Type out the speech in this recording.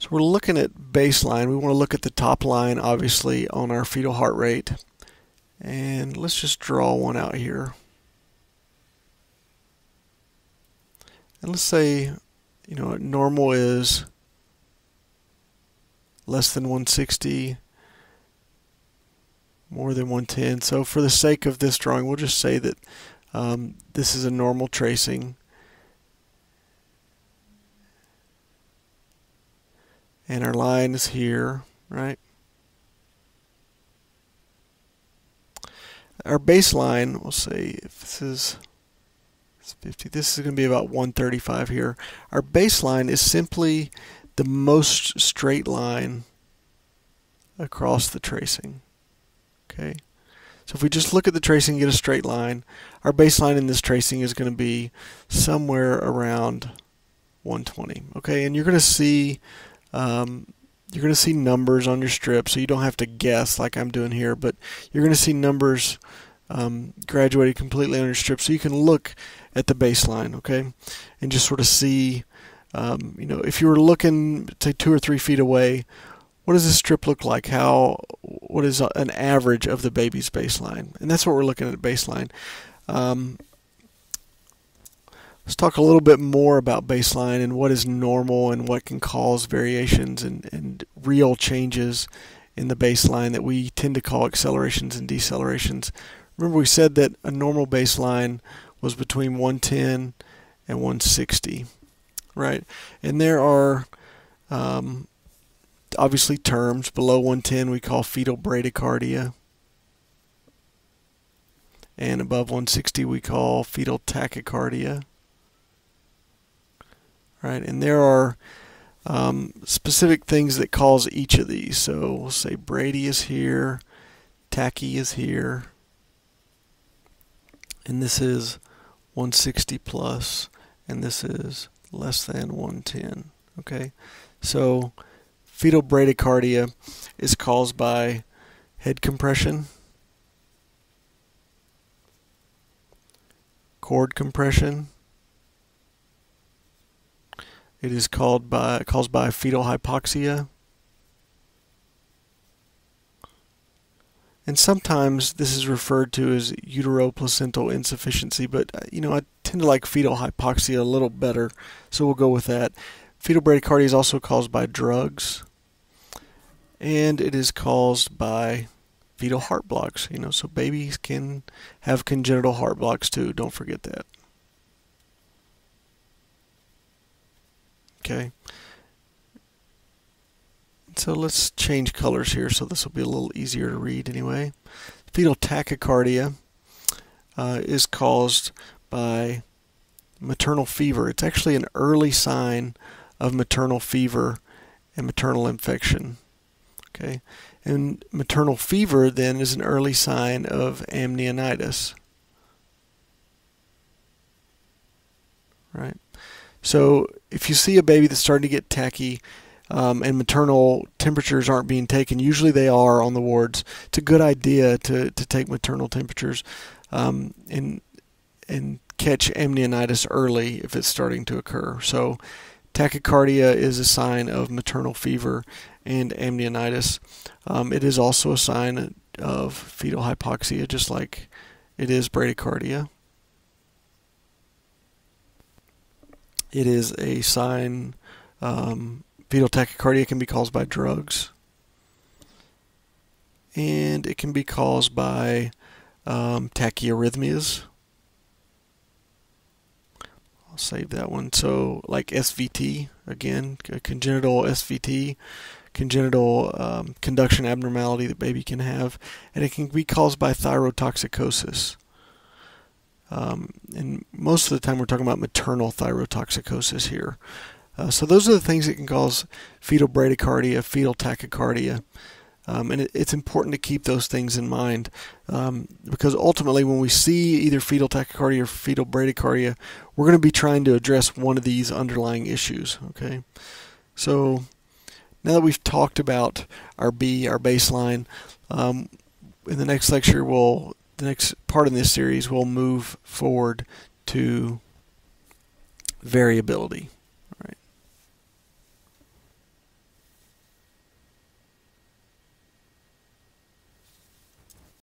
So we're looking at baseline. We want to look at the top line, obviously, on our fetal heart rate. And let's just draw one out here. And let's say, you know, normal is less than 160, more than 110. So for the sake of this drawing, we'll just say that um, this is a normal tracing. And our line is here, right? Our baseline, we'll say if this is 50, this is going to be about 135 here. Our baseline is simply the most straight line across the tracing. Okay. So if we just look at the tracing and get a straight line, our baseline in this tracing is going to be somewhere around 120. Okay, and you're going to see um, you're going to see numbers on your strip, so you don't have to guess like I'm doing here, but you're going to see numbers um, graduated completely on your strip, so you can look at the baseline, okay, and just sort of see, um, you know, if you were looking, say, two or three feet away, what does this strip look like? How, what is an average of the baby's baseline? And that's what we're looking at baseline. Um, Let's talk a little bit more about baseline and what is normal and what can cause variations and, and real changes in the baseline that we tend to call accelerations and decelerations. Remember we said that a normal baseline was between 110 and 160, right? And there are um, obviously terms. Below 110 we call fetal bradycardia. And above 160 we call fetal tachycardia right? And there are um, specific things that cause each of these. So we'll say Brady is here, Tachy is here, and this is 160 plus, and this is less than 110. Okay, so fetal bradycardia is caused by head compression, cord compression it is called by caused by fetal hypoxia. And sometimes this is referred to as uteroplacental insufficiency, but uh, you know I tend to like fetal hypoxia a little better, so we'll go with that. Fetal bradycardia is also caused by drugs, and it is caused by fetal heart blocks. You know, so babies can have congenital heart blocks too. Don't forget that. Okay. So let's change colors here so this will be a little easier to read anyway. Fetal tachycardia uh, is caused by maternal fever. It's actually an early sign of maternal fever and maternal infection. Okay, and maternal fever then is an early sign of amnionitis. Right. So if you see a baby that's starting to get tachy um, and maternal temperatures aren't being taken, usually they are on the wards. It's a good idea to, to take maternal temperatures um, and and catch amnionitis early if it's starting to occur. So tachycardia is a sign of maternal fever and amnionitis. Um, it is also a sign of fetal hypoxia, just like it is bradycardia. It is a sign. Um, fetal tachycardia can be caused by drugs, and it can be caused by um, tachyarrhythmias. I'll save that one. So, like SVT, again, congenital SVT, congenital um, conduction abnormality that baby can have, and it can be caused by thyrotoxicosis. Um, and most of the time, we're talking about maternal thyrotoxicosis here. Uh, so those are the things that can cause fetal bradycardia, fetal tachycardia. Um, and it, it's important to keep those things in mind um, because ultimately, when we see either fetal tachycardia or fetal bradycardia, we're going to be trying to address one of these underlying issues. Okay, so now that we've talked about our B, our baseline, um, in the next lecture we'll the next part in this series, we'll move forward to variability.